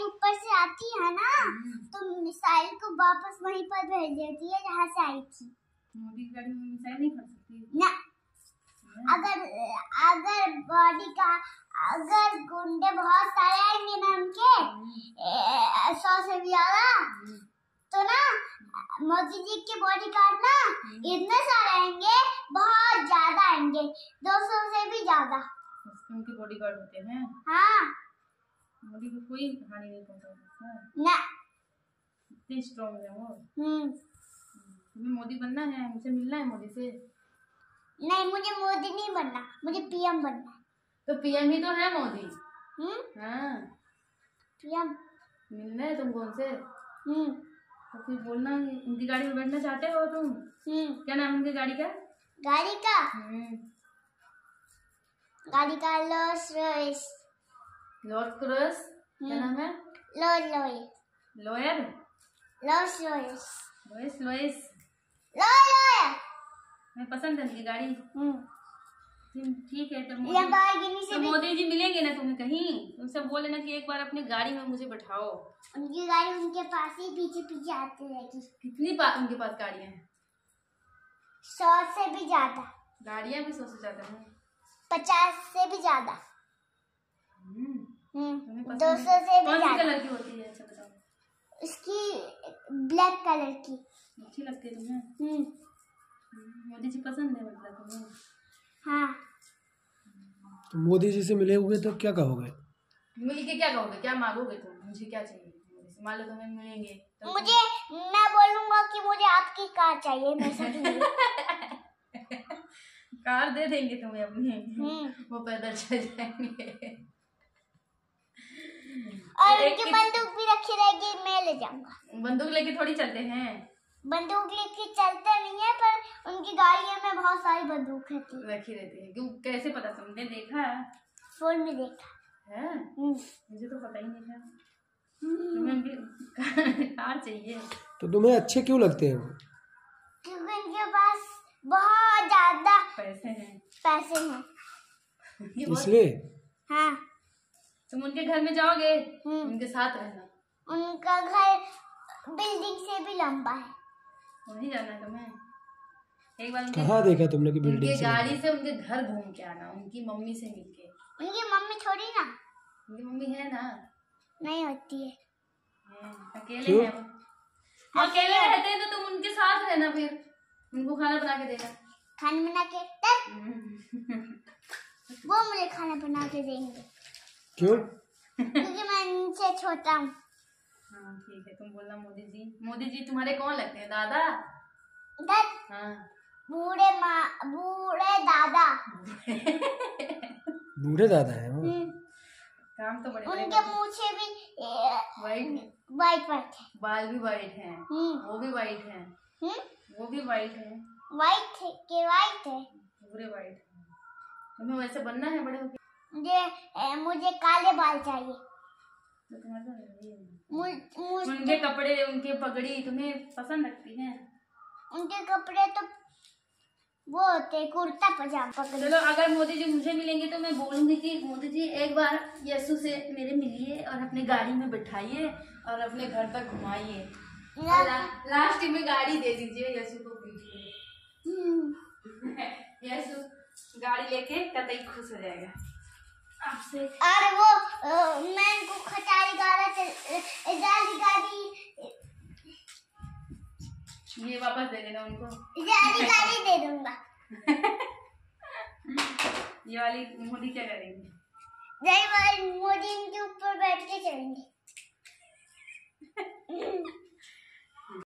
गाड़ी ऊपर से आती है ना तो मिसाइल को वापस वहीं पर भेज देती है जहाँ से आई थी। मिसाइल नहीं फट सकती ना। अगर अगर बॉडी का अगर गुंडे बहुत सारे आएँगे ना उनके सौ से भी ज़्यादा तो ना मोदी जी के बॉडी गार्ड ना इतने सारे आएँगे बहुत ज़्यादा आएँगे दो सौ से भी ज़्यादा। उनके बॉडी गार्ड होते हैं। हाँ। मोदी को कोई हानि नहीं पहुँचा सकता ना इतने स्ट्रॉन्ग है वो हम्म तुम्हें मोदी बनना है मुझे मिलना है मोदी से नहीं मुझे मोदी नहीं बनना मुझे पीएम बनना तो पीएम ही तो है मोदी हम्म हाँ पीएम मिलना है तुमको उनसे हम्म तो फिर बोलना उनकी गाड़ी में बैठना चाहते हो तुम हम्म क्या नाम उनकी गाड़ी का गाड़ी का गाड़ी का लॉस लॉर्ड क्रॉस क्या। नाम है लो लोए लॉयर लॉस रोइस लोएस लोएस लो लोए मैं पसंद है उनकी गाड़ी हम्म तुम ठीक है तो मोदी तो जी मिलेंगे ना तुम्हें कहीं उनसे बोल लेना कि एक बार अपनी गाड़ी में मुझे बैठाओ उनकी गाड़ी उनके पास ही पीछे पीछे आती रहेगी कितनी पा, उनके पास गाड़ियाँ हैं सौ से भी ज़्यादा गाड़ियाँ भी सौ से ज़्यादा हैं पचास से भी ज़्यादा हम्म, हम्म तुम्हें पसंद दो सौ से कौन सी कलर की होती है? अच्छा बताओ। उसकी ब्लैक कलर की। अच्छी लगती है तुम्हें? हम्म। हम्म, मोदी जी पसंद है मतलब तुम्हें? हाँ। तो मोदी जी से मिले हुए तो क्या कहोगे? मिल के क्या कहोगे? क्या मांगोगे तुम? मुझे क्या चाहिए? मान लो तुम्हें मिलेंगे तो मुझे मैं बोलूँगा कि मुझे आपकी कार चाहिए मैं कार दे देंगे तुम्हें अपनी। हम्म। वो पैदल चल जाएँगे। और उनकी बंदूक भी रखी रहेगी मैं ले जाऊँगा। बंदूक लेके थोड़ी चलते हैं। बंदूक लेके चलते नहीं है पर उनकी गाड़ियों में बहुत सारी बंदूक रहती है। रखी रहती है। क्यों? कैसे पता? तुमने देखा? है फ़ोन में देखा। हैं? हम्म। मुझे तो पता ही नहीं था। तुम्हें उनकी कार चाहिए। तो तुम्हें अच्छे क्यों लगते हैं? वो क्योंकि उनके पास बहुत ज़्यादा पैसे हैं। पैसे हैं। इसलिए? हाँ। तुम उनके घर में जाओगे हम्म। उनके साथ रहना। उनका घर बिल्डिंग से भी लंबा है। वहीं जाना है तुम्हें। एक बार उनके कहाँ देखा तुमने कि बिल्डिंग से गाड़ी से उनके घर घूम के आना उनकी मम्मी से मिलके। उनकी मम्मी थोड़ी ना? उनकी मम्मी है ना? नहीं होती है। है, अकेले? हैं अकेले रहते हैं तो तुम उनके साथ रहना फिर। उनको खाना बना के देना। खाना बना के तब वो मुझे खाना बना के देंगे। क्यों? क्योंकि मैं उनसे छोटा हूँ। हाँ ठीक है तुम बोलना मोदी जी मोदी जी तुम्हारे कौन लगते हैं? दादा? दस हाँ। बूढ़े माँ बूढ़े दादा। बूढ़े दादा हैं वो? हम्म, काम तो बड़े उनके मूछे भी वाइट? वाइट वाइट है। बाल भी वाइट हैं। हम्म, वो भी वाइट हैं। हम्म, वो भी वाइट हैं। वाइट है के वाइट है? पूरे वाइट हैं। तुम्हें वैसे बनना है बड़े होके? मुझे ए, मुझे काले बाल चाहिए। तो। मुझ- मुझ- उनके कपड़े उनके पगड़ी तुम्हें पसंद लगती हैं? उनके कपड़े तो वो होते कुर्ता पजामा चलो अगर मोदी जी मुझे मिलेंगे तो मैं बोलूँगी कि मोदी जी एक बार यसु से मेरे मिलिए और अपने गाड़ी में बैठाइए और अपने घर तक घुमाइए। ला, लास्ट में गाड़ी दे दीजिए यसु को हम्म, यसु गाड़ी लेके कतई खुश हो जाएगा। और वो मैं इनको खटारी गाला जाली गाली ये वापस दे देना उनको। जाली गाली दे दूँगा। ये वाली मोदी क्या करेंगे? जय वाली मोदी इनके ऊपर बैठ के चलेंगे।